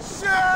Shit!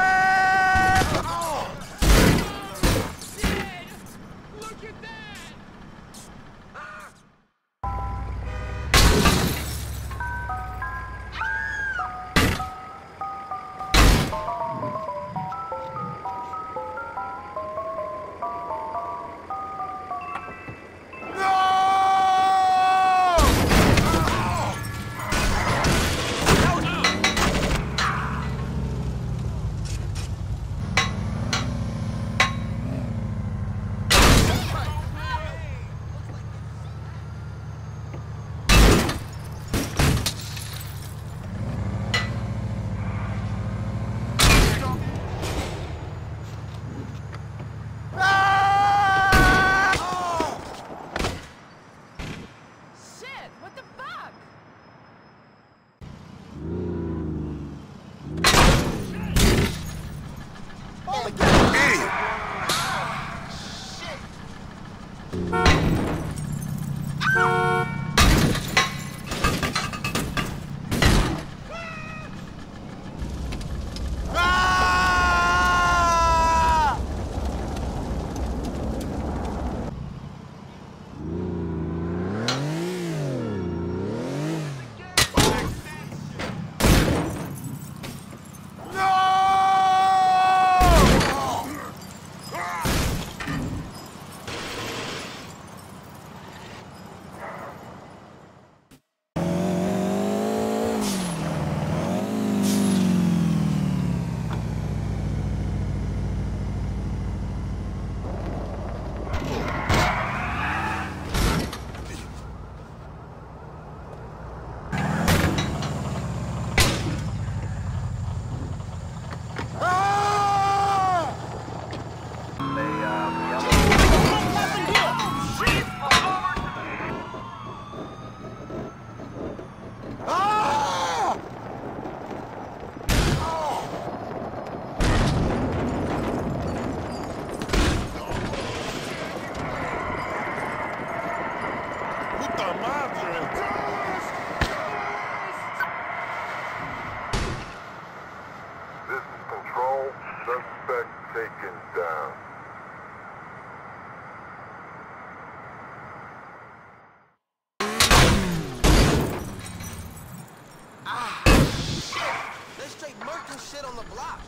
Shit on the block.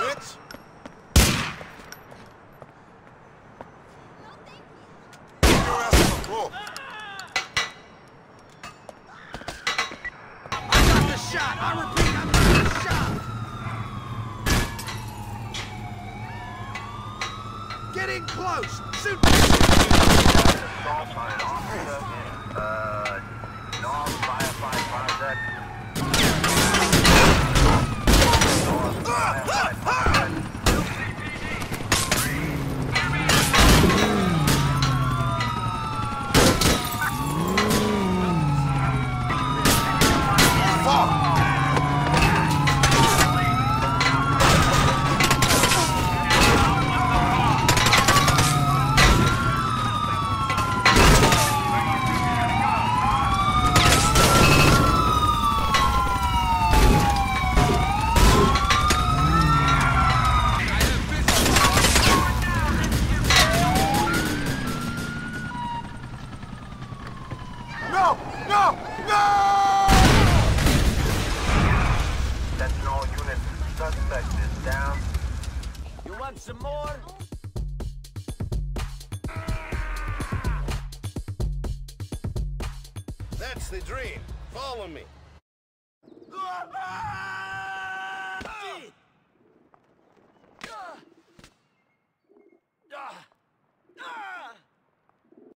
Bitch! Get your ass on the floor. I got the shot. I repeat, I got the shot. Getting close. Shoot. Suspect is down. You want some more? That's the dream. Follow me.